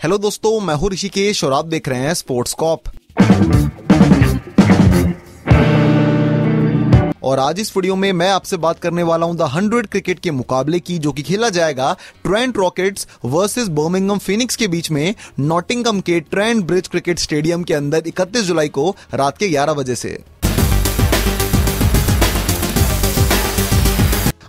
Hello दोस्तों, मैं हूँ ऋषिकेश और आप देख रहे हैं स्पोर्ट्स कॉप और आज इस वीडियो में मैं आपसे बात करने वाला हूँ द हंड्रेड क्रिकेट के मुकाबले की, जो कि खेला जाएगा Trent Rockets versus Birmingham Phoenix के बीच में नॉटिंगम के ट्रेंट ब्रिज क्रिकेट स्टेडियम के अंदर 31 जुलाई को रात के 11 बजे से।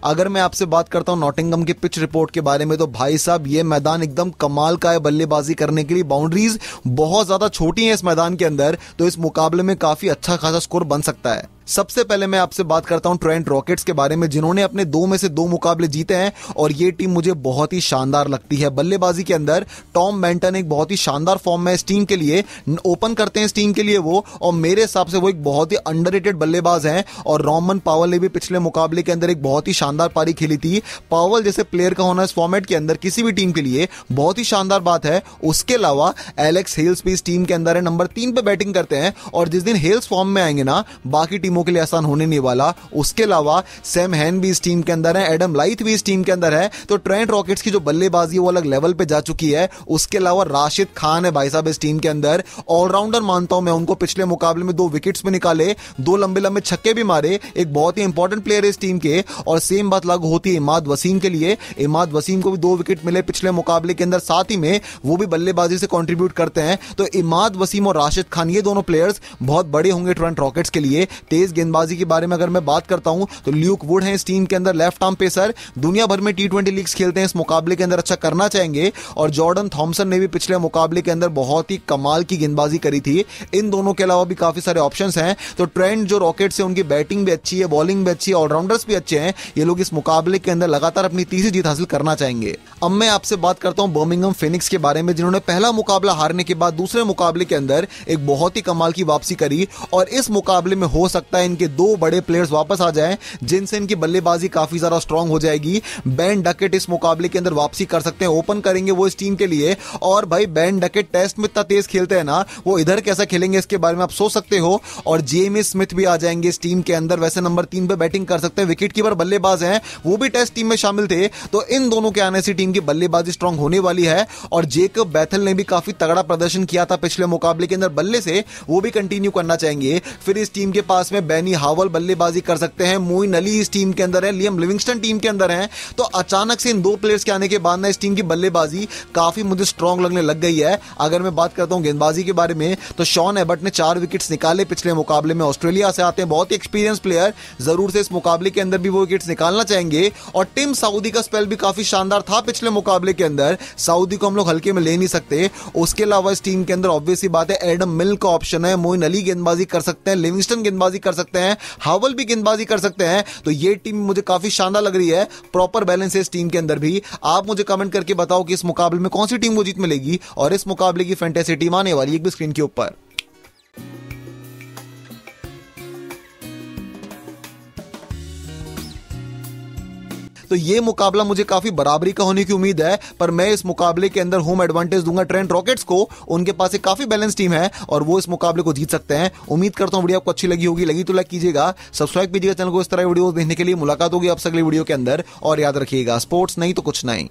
अगर मैं आपसे बात करता हूँ नॉटिंगम के पिच रिपोर्ट के बारे में तो भाई साहब, ये मैदान एकदम कमाल का है बल्लेबाजी करने के लिए। बाउंड्रीज बहुत ज़्यादा छोटी है इस मैदान के अंदर तो इस मुकाबले में काफ़ी अच्छा खासा स्कोर बन सकता है। सबसे पहले मैं आपसे बात करता हूँ ट्रेंट रॉकेट्स के बारे में, जिन्होंने अपने दो में से दो मुकाबले जीते हैं, और ये टीम मुझे बहुत ही शानदार लगती है। बल्लेबाजी के अंदर टॉम बेंटन एक बहुत ही शानदार फॉर्म में इस टीम के लिए, ओपन करते हैं इस टीम के लिए वो, और मेरे हिसाब से वो एक बहुत ही अंडर बल्लेबाज हैं, और रोमन पावल ने भी पिछले मुकाबले के अंदर एक बहुत ही शानदार पारी खेली थी। पावल जैसे प्लेयर का होना इस फॉर्मेट के अंदर किसी भी टीम के लिए बहुत ही शानदार बात है। उसके अलावा एलेक्स हेल्स भी इस टीम के अंदर है नंबर तीन पे बैटिंग करते हैं, और जिस दिन हेल्स फॉर्म में आएँगे ना, बाकी टीमों के लिए आसान होने नहीं वाला। उसके अलावा सैम हैन भी इस टीम के अंदर है एडम लाइथ भी इस टीम के अंदर है। तो ट्रेंट रॉकेट्स की जो बल्लेबाजी है, वो अलग लेवल पे जा चुकी है। उसके अलावा राशिद खान है भाई साहब इस टीम के अंदर। ऑलराउंडर मानता हूँ मैं उनको पिछले मुकाबले में दो विकेट्स भी निकाले, दो लंबे लंबे छक्के भी मारे, एक बहुत ही इंपॉर्टेंट प्लेयर है इस टीम के। और सेम बात लागू होती है इमाद वसीम के लिए। इमाद वसीम को भी दो विकेट मिले पिछले मुकाबले के अंदर, साथ ही में वो भी बल्लेबाजी से कंट्रीब्यूट करते हैं। तो इमाद वसीम और राशिद खान ये दोनों प्लेयर्स बहुत बड़े होंगे ट्रेंट रॉकेट्स के लिए। तेज गेंदबाजी के बारे में अगर मैं बात करता हूँ तो ल्यूक वुड है इस टीम के अंदर लेफ़्ट आर्म पेसर। दुनिया भर में टी ट्वेंटी लीग्स खेलते हैं, इस मुकाबले के अंदर अच्छा करना चाहेंगे। और जॉर्डन थॉमसन ने भी पिछले मुकाबले के अंदर बहुत ही कमाल की गेंदबाजी करी थी। इन दोनों के अलावा भी काफ़ी सारे ऑप्शंस हैं। तो ट्रेंड जो रॉकेट से उनकी बैटिंग भी अच्छी है, बॉलिंग भी अच्छी है, ऑलराउंडर्स भी अच्छे हैं। ये लोग इस मुकाबले के अंदर लगातार अपनी तीसरी जीत हासिल करना चाहेंगे। अब मैं आपसे बात करता हूँ बर्मिंगम फिनिक्स के बारे में, जिन्होंने पहला मुकाबला हारने के बाद दूसरे मुकाबले के अंदर एक बहुत ही कमाल की वापसी करी। और इस मुकाबले में हो सकता है इनके दो बड़े प्लेयर्स वापस आ जाएँ, जिनसे इनकी बल्लेबाजी काफ़ी ज़्यादा स्ट्रांग हो जाएगी। बैन डकेट इस मुकाबले के अंदर वापसी कर सकते हैं ओपन करेंगे वो इस टीम के लिए। और भाई बैन डकेट टेस्ट में इतना तेज खेलते हैं ना, वो इधर कैसा खेलेंगे इसके बारे में आप सोच सकते हो। और जेमी स्मिथ भी आ जाएँगे इस टीम के अंदर, वैसे नंबर तीन पे बैटिंग कर सकते हैं विकेट कीपर बल्लेबाज हैं, वो भी टेस्ट टीम में शामिल थे। तो इन दोनों के आने से टीम की बल्लेबाजी स्ट्रांग होने वाली है। और जेकब बैथल ने भी काफ़ी तगड़ा प्रदर्शन किया था पिछले मुकाबले के अंदर, बल्ले से वो भी कंटिन्यू करना चाहेंगे। फिर इस टीम के पास में बैनी हावल बल्लेबाजी कर सकते हैं। मोइन अली इस टीम के अंदर है, लियम लिविंगस्टन टीम के अंदर है। तो अचानक से इन दो प्लेयर्स के आने के बाद ना इस टीम की बल्लेबाजी काफ़ी मुझे स्ट्रांग लगने लग गई है। अगर मैं बात करता हूँ गेंदबाजी के बारे में तो शॉन एबर्ट ने चार विकेट्स निकाले पिछले मुकाबले में। ऑस्ट्रेलिया से आते हैं, बहुत ही एक्सपीरियंस प्लेयर ज़रूर से इस मुकाबले के अंदर भी वो विकेट्स निकालना चाहेंगे। और टिम सऊदी का स्पेल भी काफ़ी शानदार था पिछले मुकाबले के अंदर। सऊदी को हम लोग हल्के में ले नहीं सकते। उसके अलावा इस टीम के अंदर ऑब्वियसली बात है एडम मिल का ऑप्शन है। मोइन अली गेंदबाजी कर सकते हैं, लिविंगस्टन गेंदबाजी कर सकते हैं, हावल भी गेंदबाजी कर सकते हैं तो ये टीम मुझे काफ़ी शानदार लग रही है प्रॉपर बैलेंस है इस टीम के अंदर भी। आप मुझे कमेंट करके बताओ कि इस मुकाबले में कौन सी टीम को जीत मिलेगी, और इस मुकाबले की फेंटेसी टीम आने वाली एक भी स्क्रीन के ऊपर। तो ये मुकाबला मुझे काफ़ी बराबरी का होने की उम्मीद है, पर मैं इस मुकाबले के अंदर होम एडवांटेज दूँगा। ट्रेंड रॉकेट्स को, उनके पास एक काफ़ी बैलेंस टीम है, और वो इस मुकाबले को जीत सकते हैं। उम्मीद करता हूँ वीडियो आपको अच्छी लगी होगी, लगी तो लाइक कीजिएगा। सब्सक्राइब कीजिएगा चैनल को इस तरह वीडियो देखने के लिए मुलाकात होगी आपसे अगली वीडियो के अंदर। और याद रखिएगा स्पोर्ट्स नहीं तो कुछ नहीं।